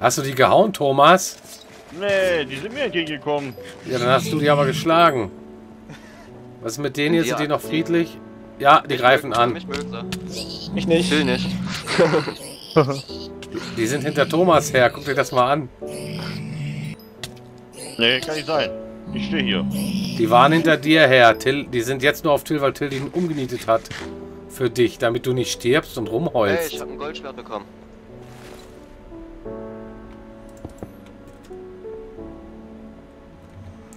Hast du die gehauen, Thomas? Nee, die sind mir entgegengekommen. Ja, dann hast du die aber geschlagen. Was ist mit denen hier? Sind die noch friedlich? Ja, die greifen an. Mich mögen sie. Ich nicht. Ich will nicht. Die sind hinter Thomas her. Guck dir das mal an. Nee, kann nicht sein. Ich stehe hier. Die waren hinter dir her. Till, die sind jetzt nur auf Till, weil Till ihn umgenietet hat. Für dich, damit du nicht stirbst und Hey, rumheulst. ich habe ein Goldschwert bekommen.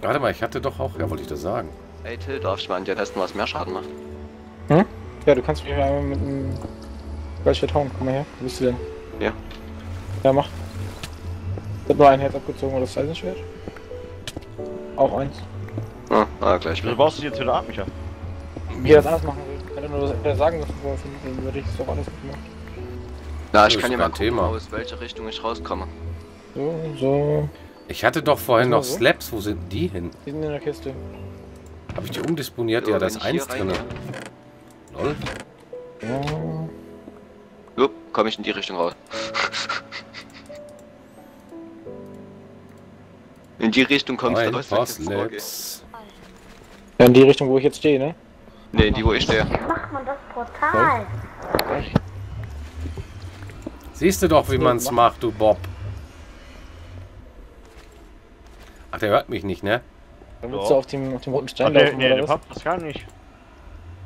Warte mal, ich hatte doch auch... Ja, wollte ich das sagen. Ey, Till, darf ich mal an dir testen, was mehr Schaden macht? Ja, du kannst mich einmal mit dem Goldschwert hauen. Komm mal her. Wo bist du denn? Ja. Ja, mach. Ich hab nur ein Herz abgezogen oder das Eisenschwert. Auch eins. Ah, ah gleich. Du baust dich jetzt wieder ab, Micha. Wie er das anders machen will. Wenn du nur das sagen er findet, dann würde ich das doch alles mitmachen. Na, ich Das kann dir mal gucken, Thema. aus welche Richtung ich rauskomme. So, so. Ich hatte doch vorhin noch so? Slaps. Wo sind die hin? Die sind in der Kiste. Habe ich die umdisponiert? So, Ja, da ist eins drin. Lol. Ja. Jupp, komme ich in die Richtung raus. In die Richtung kommst du Ein raus. paar. Slaps. ja, in die Richtung, wo ich jetzt stehe, ne? Nee, in die, wo ich stehe. macht man das Portal? Siehst du doch, wie man's mach. macht, du Bob. Ach, der hört mich nicht, ne? Dann willst du auf dem, auf dem roten Ach, Stein nee, laufen, nee, oder der was? Pascal nicht.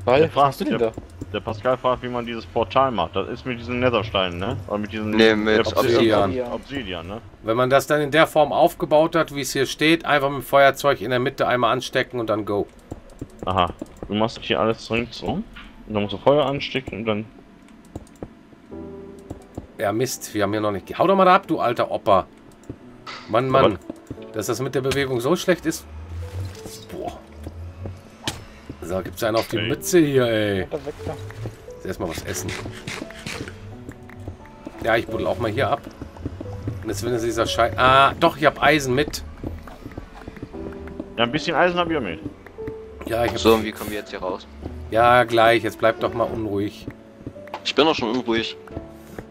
Weil, der was fragt- denn der- da? Der Pascal fragt, wie man dieses Portal macht. Das ist mit diesen Nethersteinen, ne? Oder mit diesen... Nee, mit Obsidian. Obsidian. Obsidian, ne? Wenn man das dann in der Form aufgebaut hat, wie es hier steht, einfach mit dem Feuerzeug in der Mitte einmal anstecken und dann go. Aha. Du machst hier alles ringsum. Und dann musst du Feuer anstecken und dann... Ja, Mist, wir haben hier noch nicht... ge- Hau doch mal da ab, du alter Opa. Mann, Mann. Dass das mit der Bewegung so schlecht ist. Boah. So, gibt's einen auf die Ey. Mütze hier, ey. Jetzt Erstmal was essen. Ja, ich buddel auch mal hier ab. Und jetzt will es dieser Scheiß... Ah, doch, ich habe Eisen mit. Ja, ein bisschen Eisen hab ich ja mit. Ja, ich hab... So, und wie kommen wir jetzt hier raus? Ja, gleich. Jetzt bleib doch mal unruhig. Ich bin doch schon unruhig.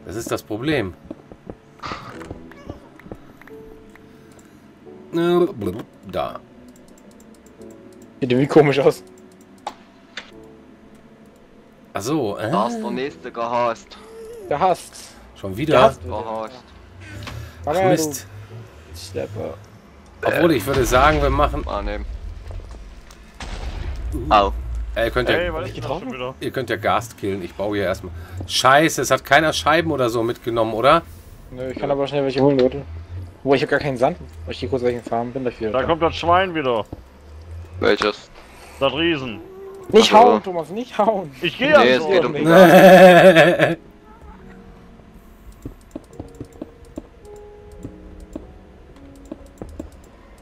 Das ist das Problem. Da. Sieht irgendwie komisch aus. Ach so. Äh, Da ist der nächste gehasst. Gehasst. schon wieder? Gehasst. Gehasst. Ach, Mist. du Schlepper. Obwohl, ich würde sagen, wir machen... Au. Ihr, könnt ja, Ey, getroffen? schon wieder? ihr könnt ja Gast killen. Ich baue hier erstmal... Scheiße, es hat keiner Scheiben oder so mitgenommen, oder? Nö, ich kann aber schnell welche holen, Leute. Wo ich habe gar keinen Sand, weil ich hier kurz welchen Farben bin dafür. Da kommt das Schwein wieder. Welches? Das Riesen. Nicht Ach so. hauen, Thomas, nicht hauen. Ich gehe Nee, so. geht um Nee.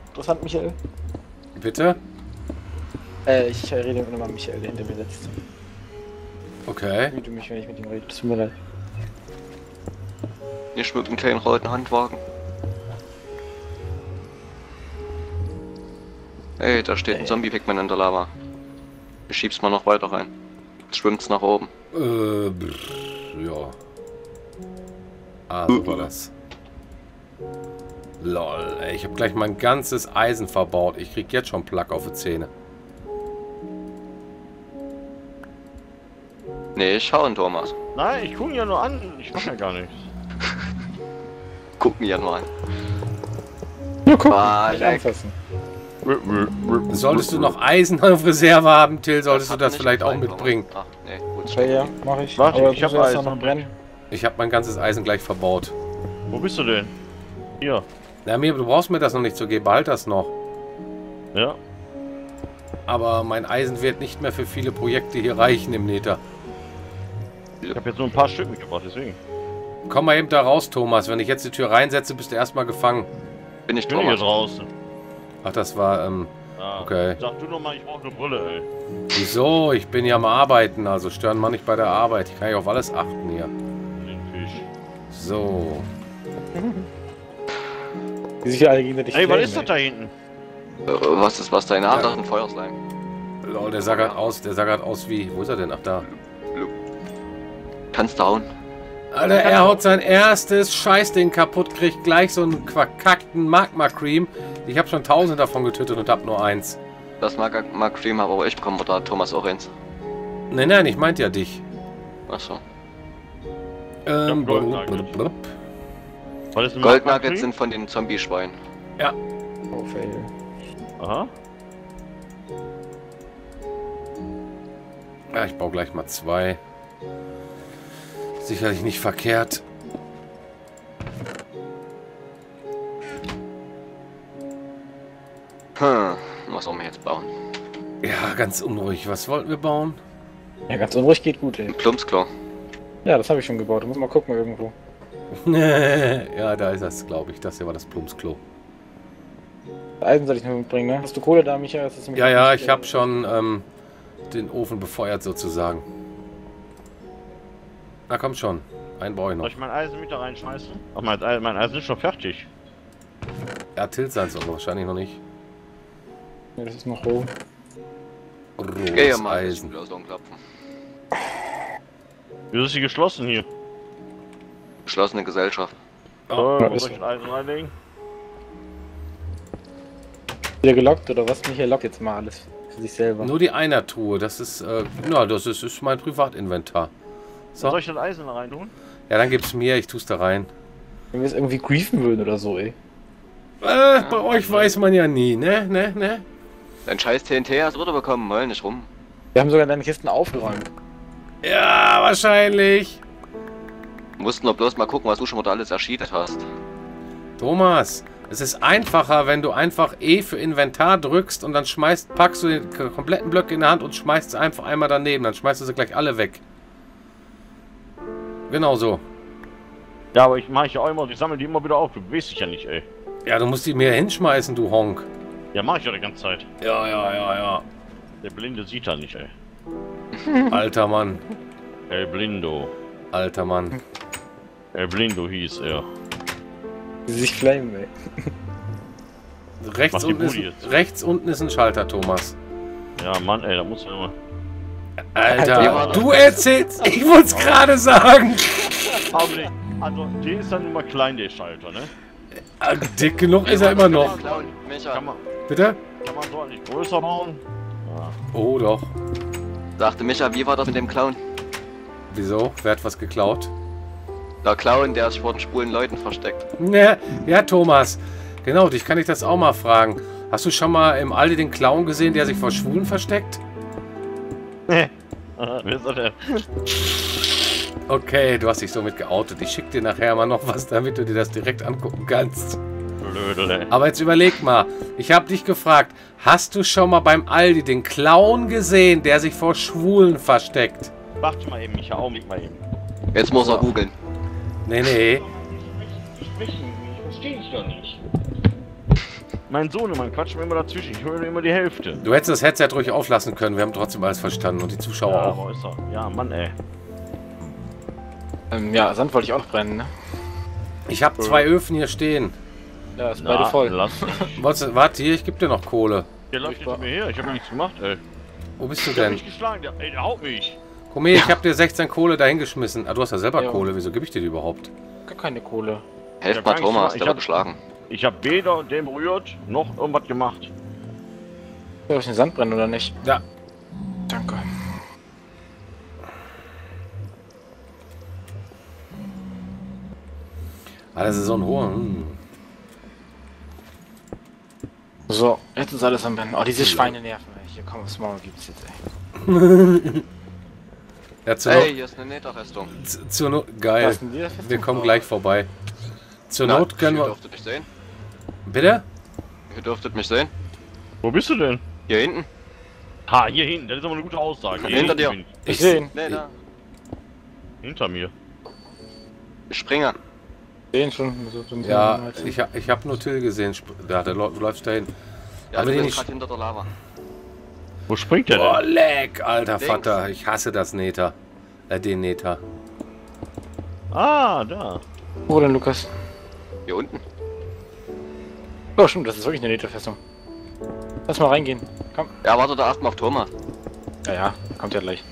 Interessant, Michael. Bitte? Äh, ich rede immer mal Michael, der hinter mir sitzt. Okay. Ich mich, wenn ich mit ihm rede. Das tut mir leid. Nicht mit dem kleinen roten Handwagen. Ey, da steht ein Zombie-Pac-Man in der Lava. Ich schieb's mal noch weiter rein. Jetzt schwimmt's nach oben. Äh, pff, ja. Ah, so war das. Lol, ey, ich habe gleich mein ganzes Eisen verbaut. Ich krieg jetzt schon Plack auf die Zähne. Nee, ich hau ihn, Thomas. Nein, ich gucke ihn ja nur an. Ich mach ja gar nichts. Guck mir ja nur an. Ja, guck, Ah, nicht anfassen. Solltest du noch Eisen auf Reserve haben, Till, solltest du das vielleicht auch mitbringen. Ach, nee, gut. Ja, ja, mach ich. Warte, Aber ich du hab Eisen. noch brennen. Ich habe mein ganzes Eisen gleich verbaut. Wo bist du denn? Hier. Na, mir, du brauchst mir das noch nicht zu geben, behalt das noch. Ja. Aber mein Eisen wird nicht mehr für viele Projekte hier reichen im Nether. Ich habe jetzt nur ein paar Stück mitgebracht, deswegen. Komm mal eben da raus, Thomas. Wenn ich jetzt die Tür reinsetze, bist du erstmal gefangen. Bin ich Ich bin hier Thomas. draußen. Ach, das war, ähm, Ah, Okay. Sag du noch mal, ich brauche eine Brille, ey. wieso? Ich bin ja am Arbeiten, also stören mal nicht bei der Arbeit. Ich kann ja auf alles achten hier. Den Fisch. So. Wie sich alle gegenseitig Ey, was ist das da hinten? Äh, Was ist was deine Hand? Ach, ein Feuerslime. Lol, der sah grad aus, der sah grad aus wie, wo ist er denn? Ach, da. Kannst du hauen? Alter, er haut sein erstes Scheißding kaputt, kriegt gleich so einen verkackten Magma-Cream. Ich habe schon tausend davon getötet und hab nur eins. Das mag, mag Cream, aber auch ich bekomme da Thomas auch eins. Nein, nein, ich meinte ja dich. Achso. Ähm, Gold blub, blub, blub. Goldnuggets sind von den Zombie-Schweinen. Oh, fail. Aha. Ja, ich baue gleich mal zwei. Sicherlich nicht verkehrt. Hm, was sollen wir jetzt bauen? Ja, ganz unruhig. Was wollten wir bauen? Ja, ganz unruhig geht gut, ey. Ein Plumpsklo. Ja, das habe ich schon gebaut. Du musst mal gucken irgendwo. ja, da ist das, glaube ich. Das hier war das Plumpsklo. Eisen soll ich noch mitbringen, ne? Hast du Kohle da, Micha? Das ist nämlich Ja, ja, ich habe schon ähm, den Ofen befeuert sozusagen. Na komm schon. Einen brauche ich Soll noch. ich mein Eisen mit da reinschmeißen? Ach, mein, Ei- mein Eisen ist schon fertig. Ja, Tilt sein soll wahrscheinlich noch nicht. Ja, das ist noch roh. Geh ja Rohes mal Eisen. Wieso ist sie geschlossen hier? Geschlossene Gesellschaft. Oh, ist soll ich das Eisen reinlegen? Wieder gelockt oder was? Micha lockt jetzt mal alles für sich selber. Nur die Einer-Truhe. Das ist, äh, ja, das ist, ist mein Privatinventar. Soll So. ich das Eisen rein tun? Ja, dann gib's mir. Ich tu's da rein. Wenn wir es irgendwie griefen würden oder so, ey. Äh, bei euch weiß man ja nie, ne? Ne? Ne? Dein scheiß TNT hast du runterbekommen, heul nicht rum. Wir haben sogar deine Kisten aufgeräumt. Ja, wahrscheinlich. Mussten nur bloß mal gucken, was du schon wieder alles erschiedet hast. Thomas, es ist einfacher, wenn du einfach E für Inventar drückst und dann schmeißt, packst du den kompletten Block in der Hand und schmeißt sie einfach einmal daneben. Dann schmeißt du sie gleich alle weg. Genau so. Ja, aber ich mache ich ja auch immer, ich sammle die immer wieder auf. Du bewegst dich ja nicht, ey. Ja, du musst die mir hinschmeißen, du Honk. Ja, mache ich ja die ganze Zeit. Ja, ja, ja, ja. Der Blinde sieht da nicht, ey. Alter Mann. El Blindo. Alter Mann. El Blindo hieß er. Sich flamen, ey. Rechts unten, ist, rechts unten ist ein Schalter, Thomas. Ja, Mann, ey, da muss man immer. Alter, du erzählst, ich wollte es gerade sagen. Also, der ist dann immer klein, der Schalter, ne? Ah, Dick genug ist er immer noch. Kann man, Bitte? kann man so nicht größer bauen? Oh, doch. sagte Micha, wie war das mit dem Clown? Wieso? Wer hat was geklaut? Der Clown, der sich vor den schwulen Leuten versteckt. Ja, ja, Thomas. Genau, dich kann ich das auch mal fragen. Hast du schon mal im Aldi den Clown gesehen, der sich vor Schwulen versteckt? Okay, du hast dich somit geoutet. Ich schick dir nachher mal noch was, damit du dir das direkt angucken kannst. Blödel, ey. Aber jetzt überleg mal. Ich habe dich gefragt, hast du schon mal beim Aldi den Clown gesehen, der sich vor Schwulen versteckt? Warte mal eben, Micha, Augenblick mal eben. Jetzt muss er googeln. Nee, nee. Sprechen, ich verstehe dich doch nicht. Mein Sohn, man quatscht mir immer dazwischen. Ich höre immer die Hälfte. Du hättest das Headset ruhig auflassen können. Wir haben trotzdem alles verstanden und die Zuschauer Ja, auch. wo ist er? Ja, Mann, ey. Ähm, ja, Sand wollte ich auch brennen, ne? Ich habe zwei Öfen hier stehen. Ja, ist beide voll. lass mich. Wolltest du- Warte hier, ich gebe dir noch Kohle. Der läuft jetzt mir her. Ich habe nichts gemacht, ey. Wo bist du Ich hab denn? mich geschlagen. Der, ey, der haut mich. Komm her, ich habe dir 16 Kohle dahingeschmissen. Ah, du hast ja selber Ja. Kohle. Wieso gebe ich dir die überhaupt? Gar keine Kohle. Helft mal nicht Thomas. Ich der hab- wird geschlagen. Ich habe weder den berührt, noch irgendwas gemacht. Soll ich den Sand brennen oder nicht? Ja. Danke. Ah, das ist so ein hoher. Hm. So, jetzt ist alles am Brennen. Oh, diese Schweine nerven, ey. Hier, komm, was Maul gibt's jetzt, ey. Ja, zur Ey, Not. hier ist eine Netherrüstung. z- Zur Not. Geil. Wir kommen gleich vorbei. Zur Not können wir. mich sehen. Bitte? Ihr dürftet mich sehen. Wo bist du denn? Hier hinten. Ha, hier hinten. Das ist aber eine gute Aussage. Hier Hinter dir. bin Ich seh ihn. Nee, da. ich. Hinter mir. Ich springe. Ich seh ihn schon. So, Ja, bisschen halt. ich, ich habe nur Till gesehen. Ja, der läu- du läufst dahin. Ja, Aber du den bist ich- gerade hinter der Lava. Wo springt der Boah, denn? leck, alter Links. Vater. Ich hasse das Neter. Äh, den Neter. Ah, da. Wo denn, Lukas? Hier unten. Oh, stimmt, das ist wirklich eine Netherfestung. Lass mal reingehen. Komm. Ja, warte da erstmal auf Thomas. Ja, ja, kommt ja gleich.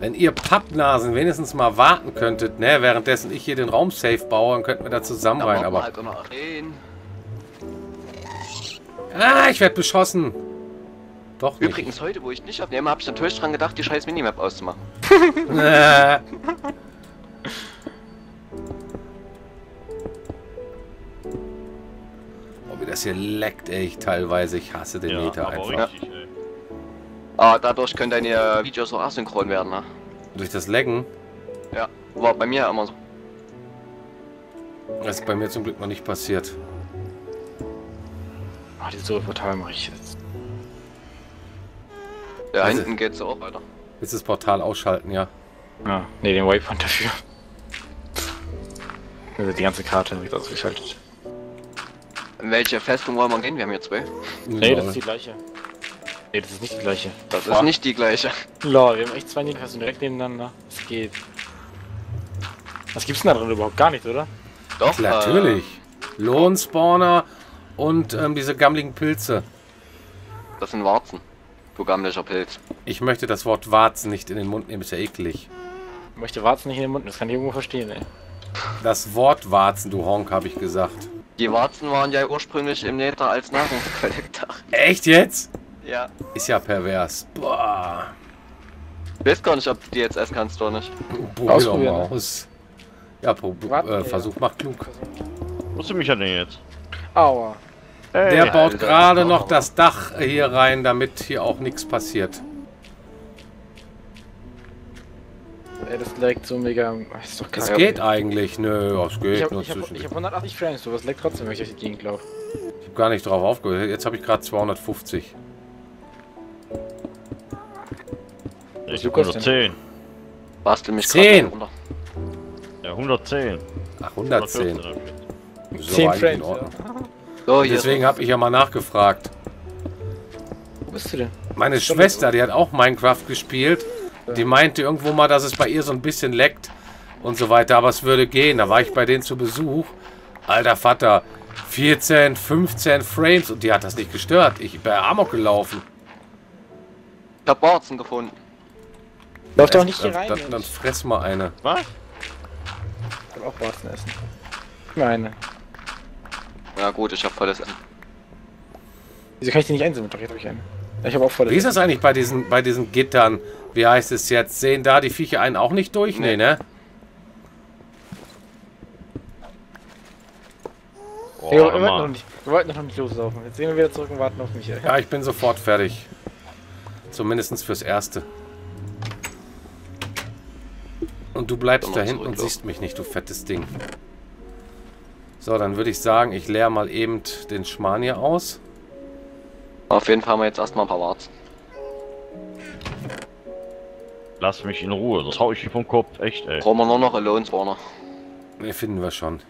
Wenn ihr Pappnasen wenigstens mal warten könntet, ne, währenddessen ich hier den Raum safe baue, dann könnten wir da zusammen rein, aber... Halt. Ah, ich werde beschossen. Doch nicht. Übrigens, heute, wo ich nicht abnehme, habe ich natürlich dran gedacht, die scheiß Minimap auszumachen. das hier leckt, ey, ich teilweise. Ich hasse den Ja, Meter aber einfach. richtig, ey. Ah, dadurch können deine Videos so asynchron werden, ne? Durch das Lecken Ja, war bei mir immer so. das ist bei mir zum Glück noch nicht passiert. Ah, die Portal mache ich jetzt. Ja, Also- hinten geht's auch weiter. Du das Portal ausschalten, ja? Ah, ne, den Waypoint dafür. Also die ganze Karte habe ich ausgeschaltet. In welche Festung wollen wir gehen? Wir haben hier zwei. Nee, das ist die gleiche. Nee, das ist nicht die gleiche. Das Boah. ist nicht die gleiche. Lol, wir haben echt zwei Nebenfestungen direkt nebeneinander. Es geht. Was gibt's denn da drin überhaupt? Gar nichts, oder? Doch, Natürlich. Lohnspawner und ähm, diese gammligen Pilze. Äh, das sind Warzen. Du gammeliger Pilz. Ich möchte das Wort Warzen nicht in den Mund nehmen, ist ja eklig. Ich möchte Warzen nicht in den Mund, das kann ich irgendwo verstehen, ey. Das Wort Warzen, du Honk, habe ich gesagt. Die Warzen waren ja ursprünglich im Nether als Nahrungsquelle gedacht. Echt jetzt? Ja. Ist ja pervers. Boah. Ich weiß gar nicht, ob du die jetzt essen kannst oder nicht. Probier doch Ausprobieren, mal aus. Ja, äh, ja. Versuch macht klug. Wo ist mich ja denn jetzt? Aua. Ey, Der baut gerade noch das Dach hier rein, damit hier auch nichts passiert. Ey, das leckt so mega. Ach, ist doch Es kacke. geht eigentlich. Nö, es Ich geht hab, nur ich, hab, zwischen. ich hab 180 Frames, so was leckt trotzdem, wenn ich durch die Gegend laufe. Ich hab gar nicht drauf aufgehört. Jetzt habe ich gerade 250. ich hab 110. Bastel mich Zehn. grad runter. Ja, 110. Ach, 110. 114 hab ich jetzt. So 10 eigentlich in Frames. Ja. So, Deswegen habe ich ja mal nachgefragt. Wo bist du denn? Meine Schwester, die hat auch Minecraft gespielt. Die meinte irgendwo mal, dass es bei ihr so ein bisschen leckt und so weiter, aber es würde gehen. Da war ich bei denen zu Besuch. Alter Vater, 14, 15 Frames und die hat das nicht gestört. Ich bin Amok gelaufen. Ich hab Warzen gefunden. Lauf doch nicht hier dann, rein. dann, dann fress mal eine. Was? Ich will auch Warzen essen. Gib mir eine. Ja gut, ich hab volles Essen. Wieso kann ich die nicht einsammeln? Doch, jetzt habe ich eine. Ich habe auch voll Wie ist das eigentlich bei diesen, bei diesen Gittern? Wie heißt es jetzt? Sehen da die Viecher einen auch nicht durch? Nee, Nee. ne? Oh, wir, wollten Hammer. noch nicht, wir wollten noch nicht loslaufen. Jetzt gehen wir wieder zurück und warten auf mich. Ja, ich bin sofort fertig. Zumindest fürs Erste. Und du bleibst da hinten und siehst mich nicht, du fettes Ding. So, dann würde ich sagen, ich leere mal eben den Schmarrn hier aus. Auf jeden Fall haben wir jetzt erstmal ein paar Warzen. Lass mich in Ruhe, das hau ich dir vom Kopf, echt, ey. Brauchen wir nur noch Alone Spawner. Ne, finden wir schon.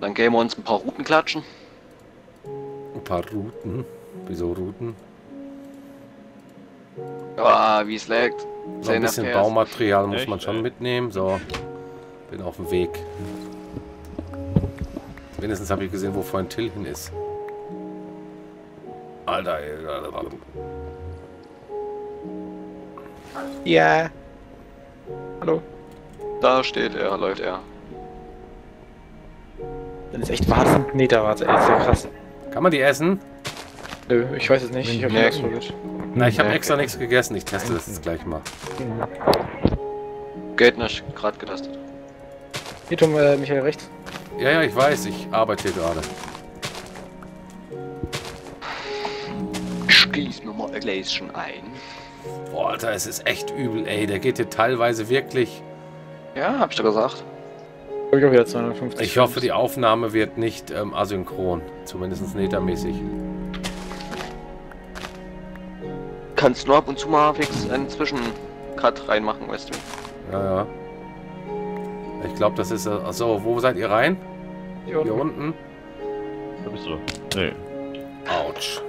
Dann gehen wir uns ein paar Routen klatschen. Ein paar Routen. Wieso Routen? Ah, wie es laggt. So ein 10 bisschen FPS. Baumaterial muss Echt, man schon ey? mitnehmen. So, bin auf dem Weg. Wenigstens habe ich gesehen, wo vorhin Till hin ist. Alter. Ja. Hallo. Da steht er, läuft er. Das ist echt Warzen. Nee, da warte, ey, ist ja krass. Kann man die essen? Nö, ich weiß es nicht. Ich habe Nee. ausprobiert. Na, ich habe Ja, extra okay. nichts gegessen. Ich teste das jetzt gleich mal. Geht nicht, gerade getestet. Hier, Tom, äh, Michael rechts. Ja, ja, ich weiß. Ich arbeite hier gerade. Spieß mir mal ein Gläschen ein. Boah, Alter, es ist echt übel, ey. Der geht hier teilweise wirklich. Ja, hab ich doch gesagt. Ich auch wieder 250. Ich hoffe, die Aufnahme wird nicht ähm, asynchron. Zumindest netermäßig. Kannst nur ab und zu mal fix einen Zwischencut reinmachen, weißt du. Ja, ja. Ich glaube, das ist. äh, Achso, wo seid ihr rein? Hier Hier unten. unten? Da bist du. Nee. Autsch.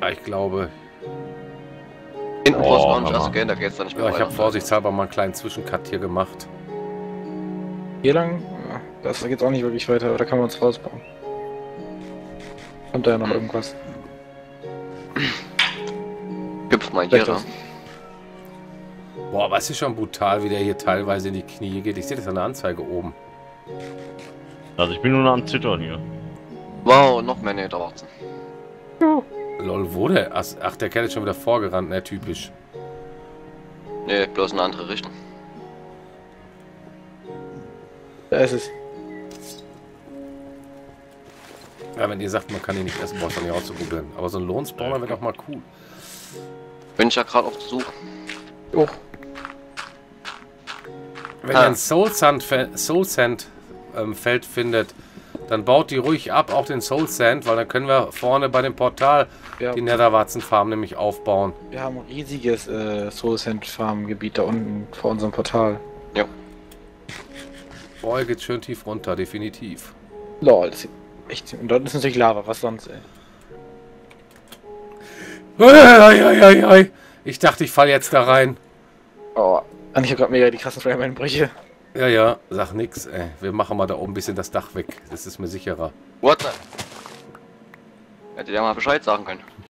Ja, ich glaube. Hinten Oh, gehen, da geht's dann nicht mehr Ja, ich habe vorsichtshalber mal einen kleinen Zwischencut hier gemacht. Hier lang? Ja, das geht auch nicht wirklich weiter. Da kann man uns rausbauen. Kommt da ja noch irgendwas. Hüpf mal hier. Boah, aber es ist schon brutal, wie der hier teilweise in die Knie geht. Ich sehe das an der Anzeige oben. Also ich bin nur noch am Zittern hier. Wow, noch mehr Nähte warten. Lol, wo der? Ach, der Kerl ist schon wieder vorgerannt, ne, typisch. Nee, bloß in eine andere Richtung. Da ist es. Ja, wenn ihr sagt, man kann ihn nicht essen, braucht man nicht auszuprobieren. Aber so ein Lohnspawner wäre doch mal cool. Bin ich ja gerade auf der Suche. Oh, Wenn Ah. ihr ein Soul Sand, Soul Sand ähm, Feld findet, dann baut die ruhig ab, auch den Soul Sand, weil dann können wir vorne bei dem Portal ja, die Netherwarzen Farm nämlich aufbauen. wir haben ein riesiges äh, Soul Sand Farm Gebiet da unten vor unserem Portal. Boah, hier geht's schön tief runter, definitiv. Lol, das sieht echt. Und dort ist natürlich Lava, was sonst, ey. Eieieiei. Ich dachte, ich falle jetzt da rein. Oh, und ich hab grad mega die krassen Frame-Einbrüche. Ja, ja, sag nix, ey. Wir machen mal da oben ein bisschen das Dach weg. Das ist mir sicherer. What the? Hätte ja mal Bescheid sagen können.